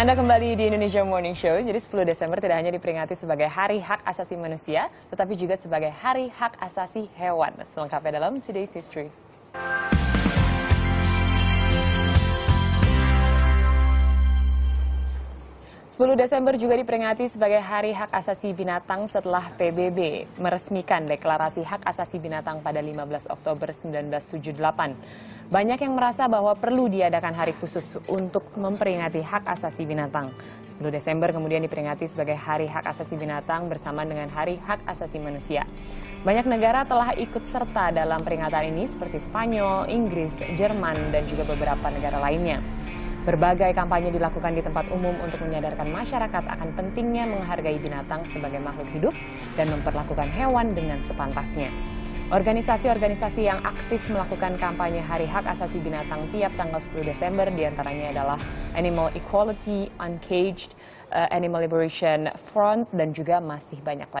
Anda kembali di Indonesia Morning Show. Jadi 10 Desember tidak hanya diperingati sebagai Hari Hak Asasi Manusia, tetapi juga sebagai Hari Hak Asasi Hewan. Selengkapnya dalam Today's History. 10 Desember juga diperingati sebagai Hari Hak Asasi Binatang setelah PBB meresmikan Deklarasi Hak Asasi Binatang pada 15 Oktober 1978. Banyak yang merasa bahwa perlu diadakan hari khusus untuk memperingati hak asasi binatang. 10 Desember kemudian diperingati sebagai Hari Hak Asasi Binatang bersama dengan Hari Hak Asasi Manusia. Banyak negara telah ikut serta dalam peringatan ini seperti Spanyol, Inggris, Jerman, dan juga beberapa negara lainnya. Berbagai kampanye dilakukan di tempat umum untuk menyadarkan masyarakat akan pentingnya menghargai binatang sebagai makhluk hidup dan memperlakukan hewan dengan sepantasnya. Organisasi-organisasi yang aktif melakukan kampanye Hari Hak Asasi Binatang tiap tanggal 10 Desember di antaranya adalah Animal Equality, Uncaged, uh, Animal Liberation Front, dan juga masih banyak lagi.